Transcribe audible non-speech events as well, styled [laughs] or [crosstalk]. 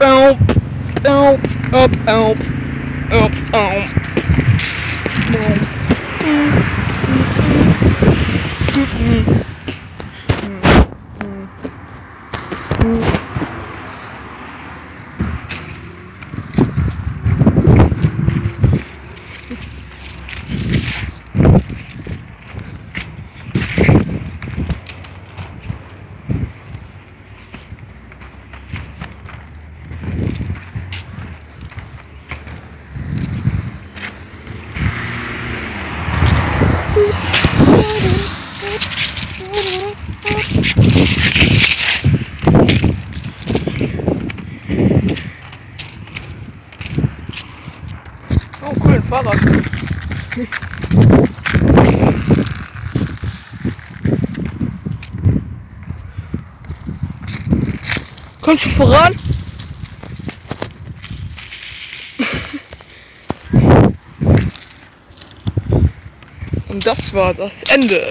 Bow, bow, up, out, up, out. Help! Oh, cool, ein Fahrrad. Kommst du voran? [laughs] Und das war das Ende.